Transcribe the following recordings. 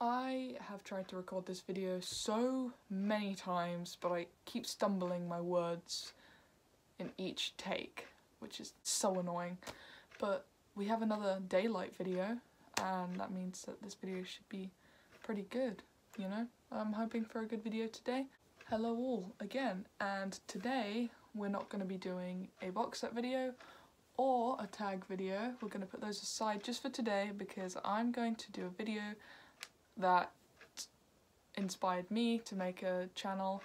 I have tried to record this video so many times, but I keep stumbling my words in each take, which is so annoying. But we have another daylight video, and that means that this video should be pretty good, you know? I'm hoping for a good video today. Hello all again, and today we're not going to be doing a box set video or a tag video. We're going to put those aside just for today because I'm going to do a video that inspired me to make a channel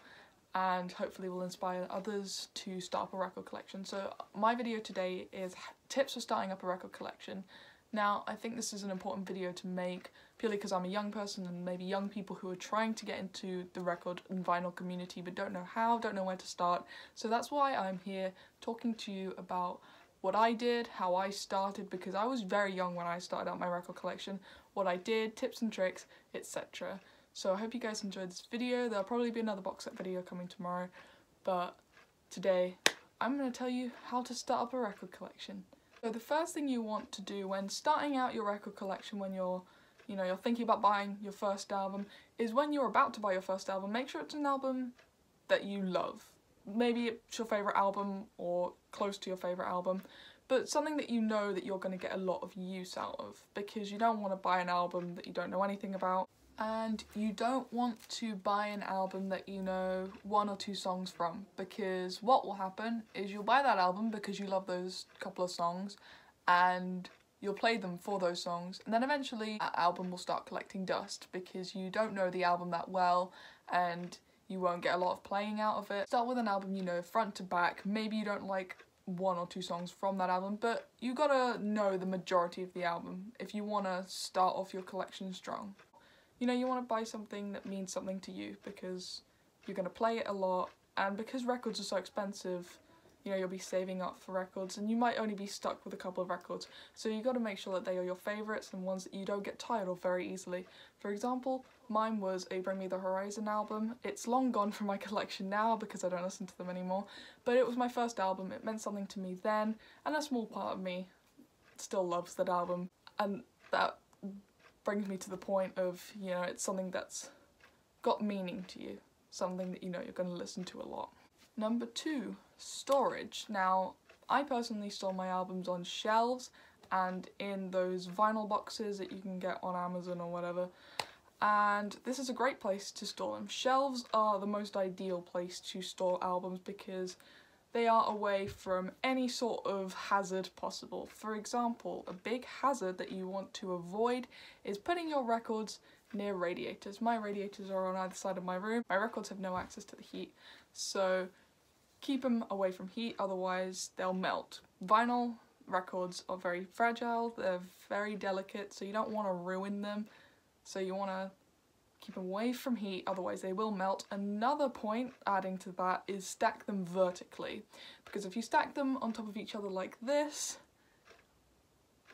and hopefully will inspire others to start up a record collection. So my video today is tips for starting up a record collection. Now I think this is an important video to make purely because I'm a young person and maybe young people who are trying to get into the record and vinyl community but don't know how, don't know where to start. So that's why I'm here talking to you about what I did, how I started, because I was very young when I started out my record collection, what I did, tips and tricks, etc. So I hope you guys enjoyed this video. There'll probably be another box set video coming tomorrow, but today I'm going to tell you how to start up a record collection. So the first thing you want to do when starting out your record collection, when you're you know, you're thinking about buying your first album, is when you're about to buy your first album, make sure it's an album that you love. Maybe it's your favourite album or close to your favourite album, but something that you know that you're going to get a lot of use out of because you don't want to buy an album that you don't know anything about and you don't want to buy an album that you know one or two songs from because what will happen is you'll buy that album because you love those couple of songs and you'll play them for those songs and then eventually that album will start collecting dust because you don't know the album that well and you won't get a lot of playing out of it. Start with an album you know front to back, maybe you don't like one or two songs from that album, but you gotta know the majority of the album if you wanna start off your collection strong. You know, you wanna buy something that means something to you because you're gonna play it a lot, and because records are so expensive, you know, you'll be saving up for records and you might only be stuck with a couple of records. So you've got to make sure that they are your favourites and ones that you don't get tired of very easily. For example, mine was a Bring Me The Horizon album. It's long gone from my collection now because I don't listen to them anymore, but it was my first album. It meant something to me then and a small part of me still loves that album. And that brings me to the point of, you know, it's something that's got meaning to you. Something that you know you're going to listen to a lot. Number two, storage. Now, I personally store my albums on shelves and in those vinyl boxes that you can get on Amazon or whatever. And this is a great place to store them. Shelves are the most ideal place to store albums because they are away from any sort of hazard possible. For example, a big hazard that you want to avoid is putting your records near radiators. My radiators are on either side of my room. My records have no access to the heat, so Keep them away from heat, otherwise they'll melt. Vinyl records are very fragile, they're very delicate, so you don't want to ruin them. So you want to keep them away from heat, otherwise they will melt. Another point adding to that is stack them vertically, because if you stack them on top of each other like this,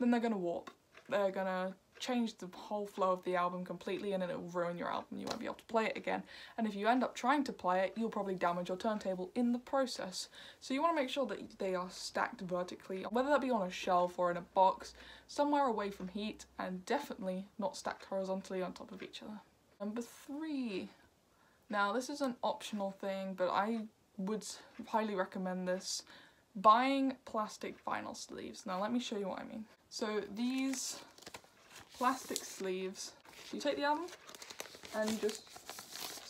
then they're going to warp. They're going to change the whole flow of the album completely and then it'll ruin your album. You won't be able to play it again. And if you end up trying to play it, you'll probably damage your turntable in the process. So you want to make sure that they are stacked vertically, whether that be on a shelf or in a box, somewhere away from heat, and definitely not stacked horizontally on top of each other. Number three. Now this is an optional thing, but I would highly recommend this. Buying plastic vinyl sleeves. Now let me show you what I mean. So these plastic sleeves. You take the album? And just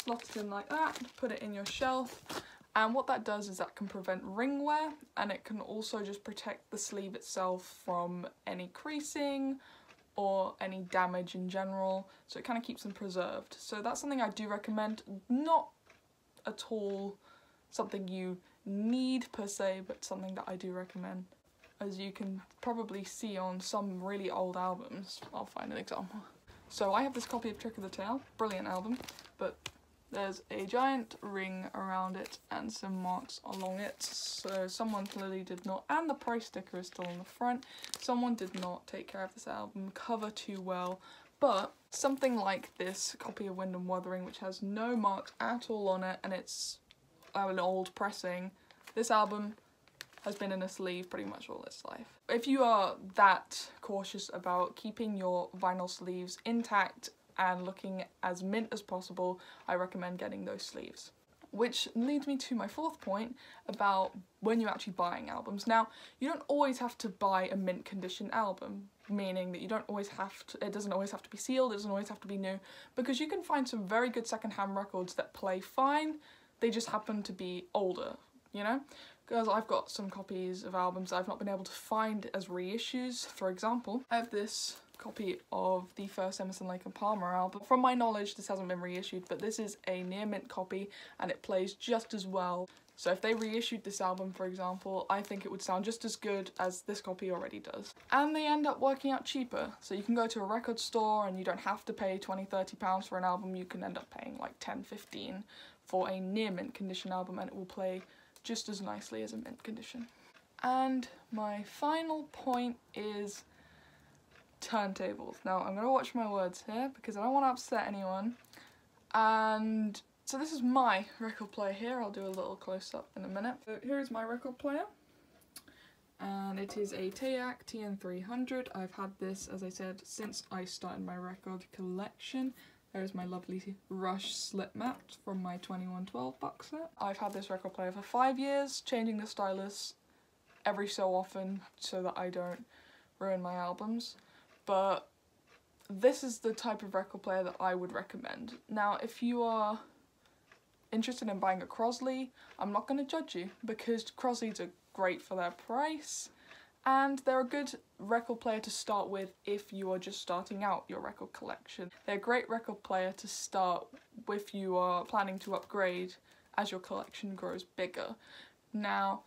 slot it in like that, put it in your shelf, and what that does is that can prevent ring wear and it can also just protect the sleeve itself from any creasing or any damage in general, so it kind of keeps them preserved. So that's something I do recommend, not at all something you need per se, but something that I do recommend as you can probably see on some really old albums. I'll find an example. So I have this copy of Trick of the Tail, brilliant album, but there's a giant ring around it and some marks along it. So someone clearly did not, and the price sticker is still on the front, someone did not take care of this album cover too well. But something like this copy of Wind and Wuthering, which has no marks at all on it, and it's an old pressing, this album has been in a sleeve pretty much all its life. If you are that cautious about keeping your vinyl sleeves intact and looking as mint as possible, I recommend getting those sleeves. Which leads me to my fourth point about when you're actually buying albums. Now, you don't always have to buy a mint condition album, meaning that you don't always have to, it doesn't always have to be sealed, it doesn't always have to be new, because you can find some very good secondhand records that play fine, they just happen to be older, you know? Because I've got some copies of albums I've not been able to find as reissues. For example, I have this copy of the first Emerson Lake and Palmer album. From my knowledge, this hasn't been reissued, but this is a near mint copy and it plays just as well. So if they reissued this album, for example, I think it would sound just as good as this copy already does. And they end up working out cheaper. So you can go to a record store and you don't have to pay 20, 30 pounds for an album. You can end up paying like 10, 15 for a near mint condition album and it will play just as nicely as a mint condition. And my final point is turntables. Now I'm going to watch my words here because I don't want to upset anyone. And so this is my record player here. I'll do a little close up in a minute. So here is my record player. And it is a Teac TN300. I've had this, as I said, since I started my record collection. There's my lovely Rush slip mat from my 2112 box set. I've had this record player for five years, changing the stylus every so often so that I don't ruin my albums. But this is the type of record player that I would recommend. Now, if you are interested in buying a Crosley, I'm not going to judge you because Crosleys are great for their price and they're a good record player to start with if you are just starting out your record collection. They're a great record player to start if you are planning to upgrade as your collection grows bigger. Now,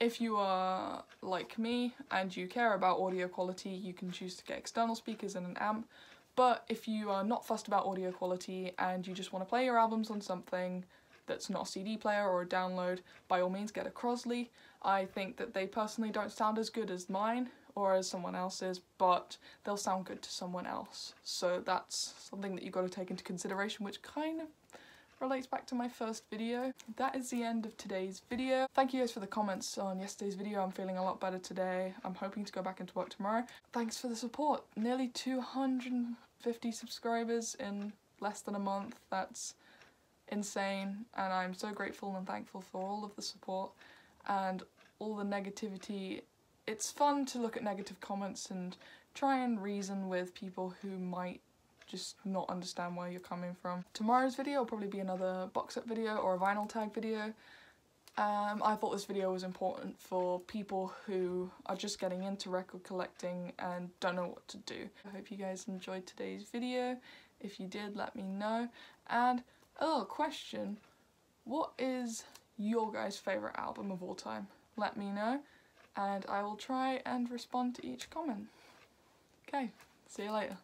if you are like me and you care about audio quality, you can choose to get external speakers and an amp. But if you are not fussed about audio quality and you just want to play your albums on something that's not a CD player or a download, by all means get a Crosley. I think that they personally don't sound as good as mine or as someone else's, but they'll sound good to someone else. So that's something that you've got to take into consideration, which kind of relates back to my first video. That is the end of today's video. Thank you guys for the comments on yesterday's video. I'm feeling a lot better today. I'm hoping to go back into work tomorrow. Thanks for the support. Nearly 250 subscribers in less than a month. That's insane and I'm so grateful and thankful for all of the support and all the negativity. It's fun to look at negative comments and try and reason with people who might just not understand where you're coming from. Tomorrow's video will probably be another box up video or a vinyl tag video. Um, I thought this video was important for people who are just getting into record collecting and don't know what to do. I hope you guys enjoyed today's video. If you did, let me know. And Oh, question. What is your guys' favourite album of all time? Let me know and I will try and respond to each comment. Okay, see you later.